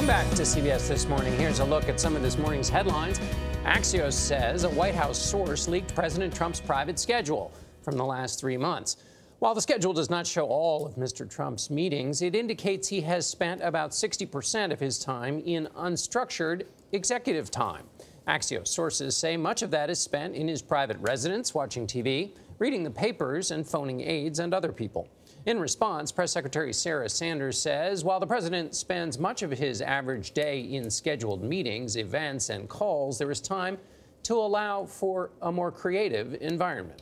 Welcome back to CBS This Morning. Here's a look at some of this morning's headlines. Axios says a White House source leaked President Trump's private schedule from the last three months. While the schedule does not show all of Mr. Trump's meetings, it indicates he has spent about 60% of his time in unstructured executive time. Axios sources say much of that is spent in his private residence, watching TV, reading the papers, and phoning aides and other people. In response, Press Secretary Sarah Sanders says while the president spends much of his average day in scheduled meetings, events, and calls, there is time to allow for a more creative environment.